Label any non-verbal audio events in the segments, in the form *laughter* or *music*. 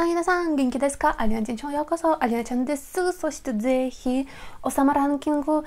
あ、皆さん、元気ですか？アリナちゃんようこそ。アリナちゃんです。そしてぜひ、おさまランキング、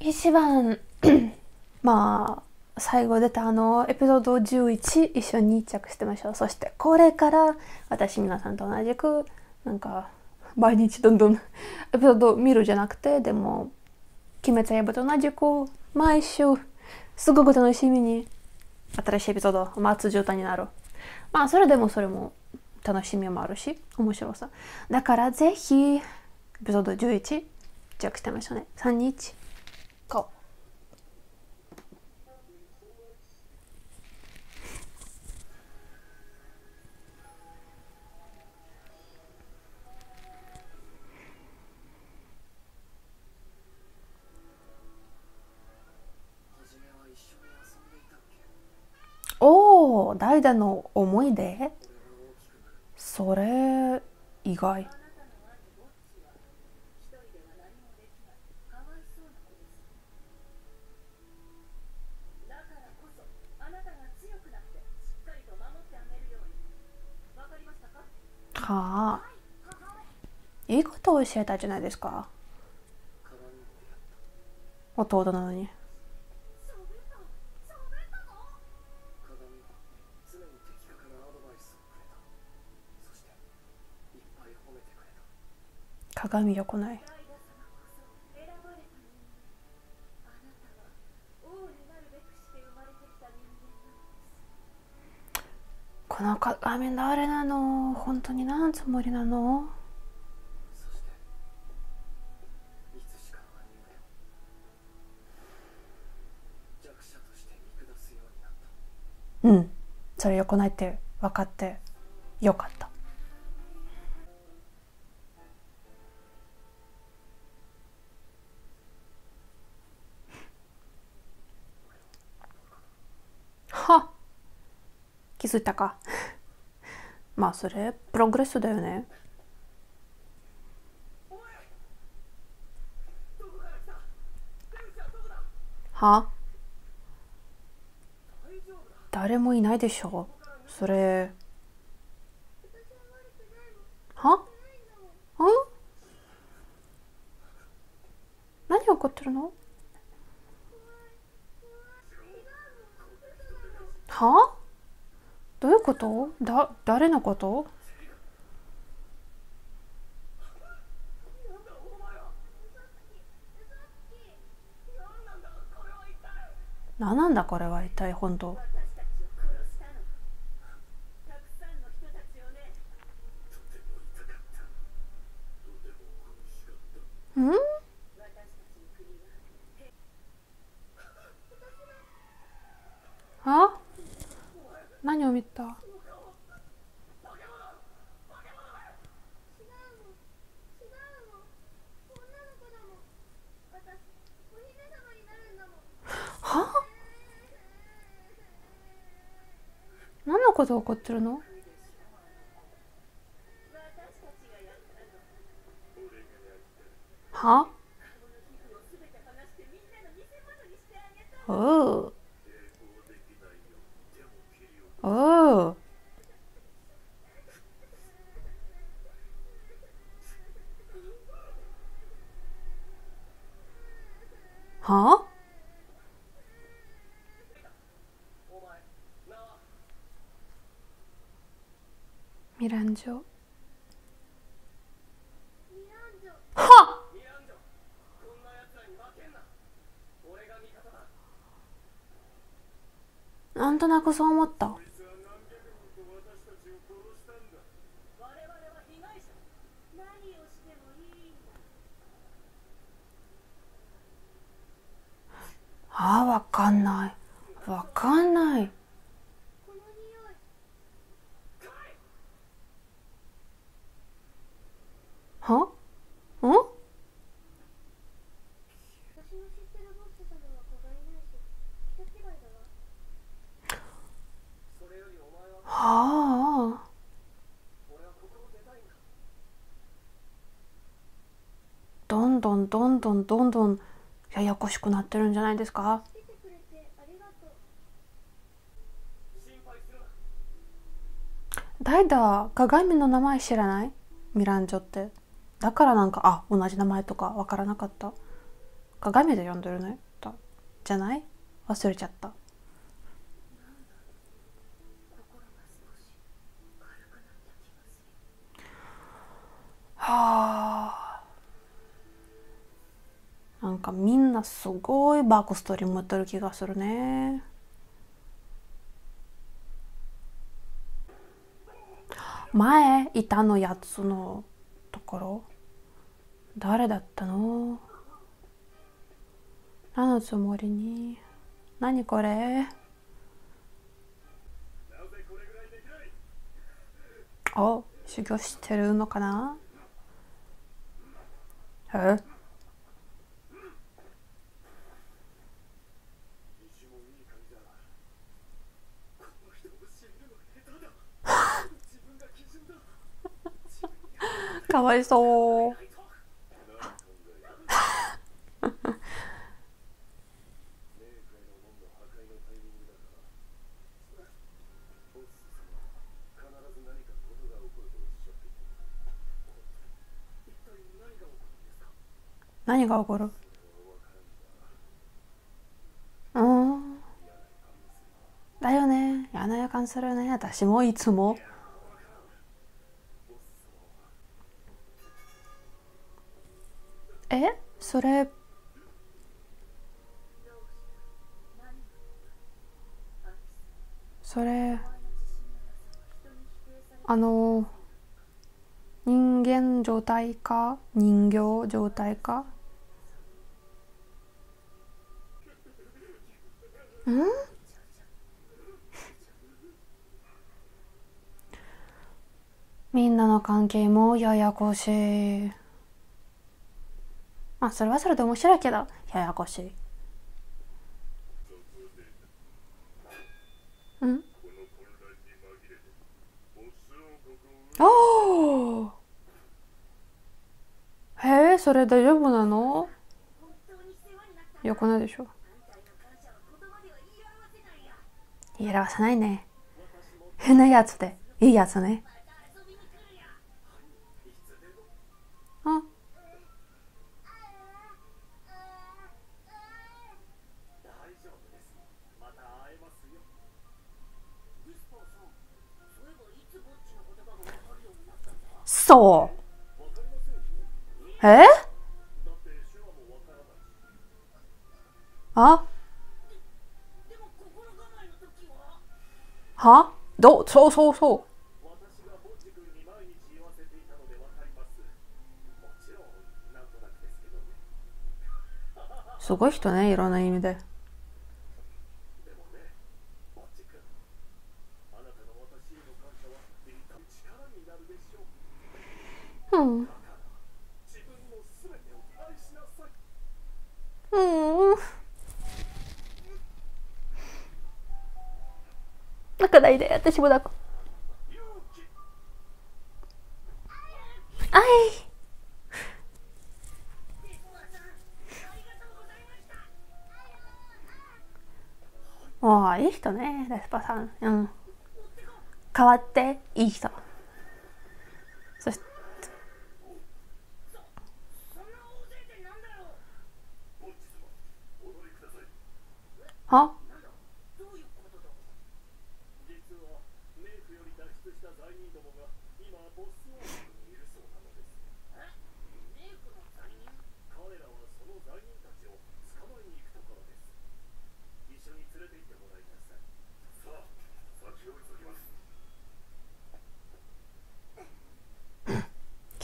一番、*coughs* まあ、最後出たあの、エピソード11、一緒にチェックしてみましょう。そして、これから、私皆さんと同じく、なんか、毎日どんどんエピソード見るじゃなくて、でも、鬼滅の刃と同じく、毎週、すごく楽しみに、新しいエピソードを待つ状態になる。まあ、それでもそれも、楽しみもあるし面白さ。だからぜひエピソード11チェックしてみましょうね。3日こうおお代打の思い出？それ意外。はあ。いいことを教えたじゃないですか。弟なのに。鏡よくない。この鏡誰なの？本当に何つもりなの？うん。それよくないって分かってよかった気づいたかまあそれプログレスだよねは誰もいないでしょそれはうん何起こってるのはこと？だ誰のこと？何なんだこれは一体本当うんあ何を見た。は？何のこと起こってるの？はおおおはミランジョはなんとなくそう思ったああ、わかんない。わかんない。は？んはあ。どんどんどんどんどんどんややこしくなってるんじゃないですか？誰だ鏡の名前知らない？ミランジョって。だからなんかあ同じ名前とかわからなかった。鏡で呼んでるねじゃない？忘れちゃった。はあ。なんかみんなすごいバックストーリー持ってる気がするね。前いたのやつのところ。誰だったの？何のつもりに。何これ？お修行してるのかな？え？*laughs* *laughs* かわいそう。何が起こる？うんだよね。嫌な予感するね。私もいつも。え？それ。それ。あの人間状態か？人形状態か？ん？みんなの関係もややこしい。まあそれはそれで面白いけどややこしい。うん？おおへえそれ大丈夫なの？よくないでしょ言い表せないね。変なやつで。いいやつね。あ。そう。え？あ？は？どそうそうそう。すごい人ねいろんな意味で。うん。うん。泣かないで私も抱くあい。もういい人ねレスパさん。うん。変わっていい人そしては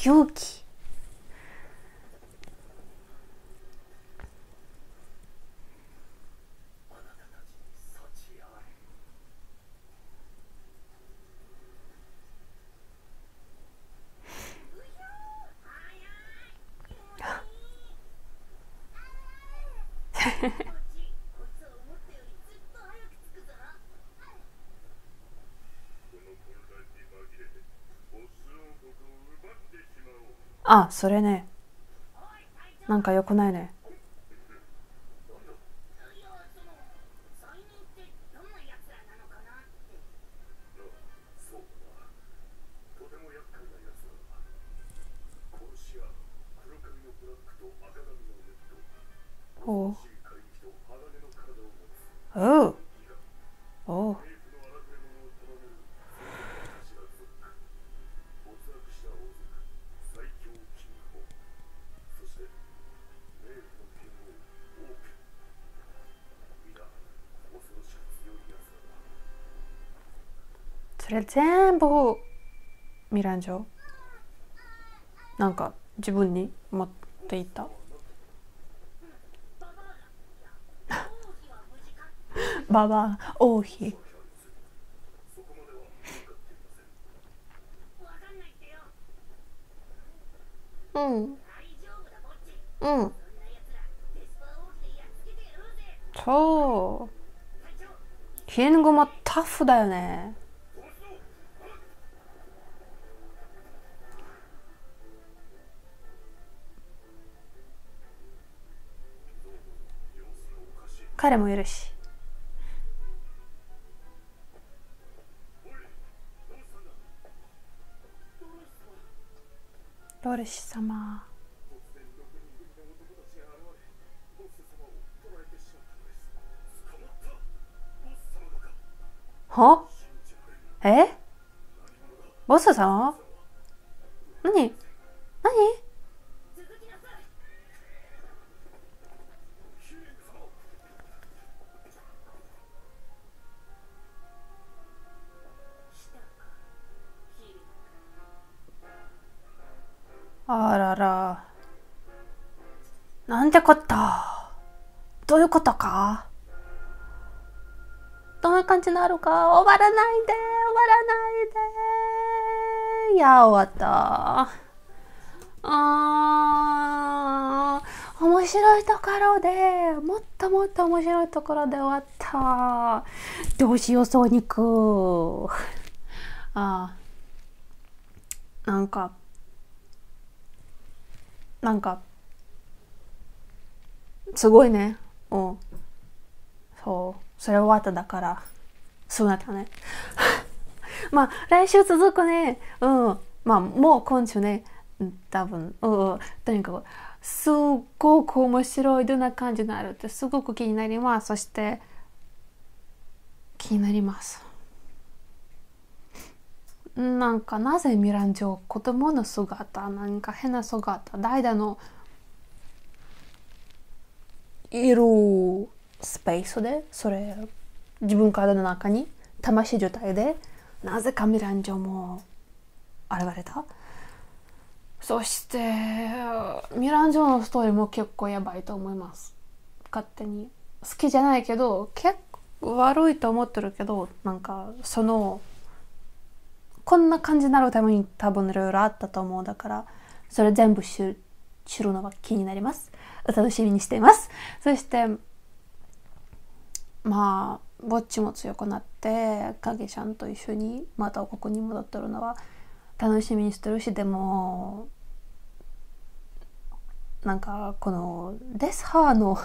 狂気。あそれね。なんか良くないね。おう。れ全部ミランジョなんか自分に持っていた？*laughs* ババア王妃。うん。うん。そう。ヒエングもタフだよね。彼もいるし。ロルシ様。は？え？ボス様？何？何？あらら。なんてこった？どういうことか？どんな感じになるか？終わらないで終わらないでいや、終わった。あー、面白いところで、もっともっと面白いところで終わった。どうしよう、ソニック。あー、なんか、なんか、すごいね。うん。そう。それ終わっただから、そうなったね。*laughs* まあ、来週続くね。うん。まあ、もう今週ね、うん多分、うん、とにかく、すっごく面白いどんな感じになるってすごく気になります。そして、気になります。なんかなぜミランジョ子供の姿なんか変な姿代のいるスペースでそれ自分体の中に魂状態でなぜかミランジョも現れた。そしてミランジョのストーリーも結構やばいと思います。勝手に。好きじゃないけど結構悪いと思ってるけどなんかそのこんな感じになるために多分いろいろあったと思うだからそれ全部知るのが気になりますお楽しみにしていますそしてまあぼっちも強くなって影ちゃんと一緒にまた王国に戻ってるのは楽しみにしてるしでもなんかこのデスハーの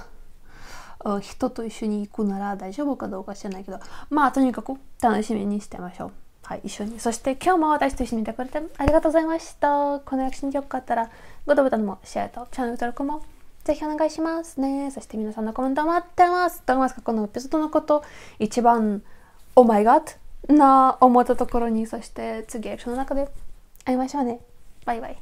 人と一緒に行くなら大丈夫かどうか知らないけどまあとにかく楽しみにしてましょう。はい、一緒に。そして今日も私と一緒にいてくれてありがとうございました。この役者によかったら、グッドボタンもシェアとチャンネル登録もぜひお願いしますね。そして皆さんのコメント待ってます。どう思いますか？このエピソードのこと、一番、オーマイガッドな思ったところに、そして次エピソードの中で会いましょうね。バイバイ。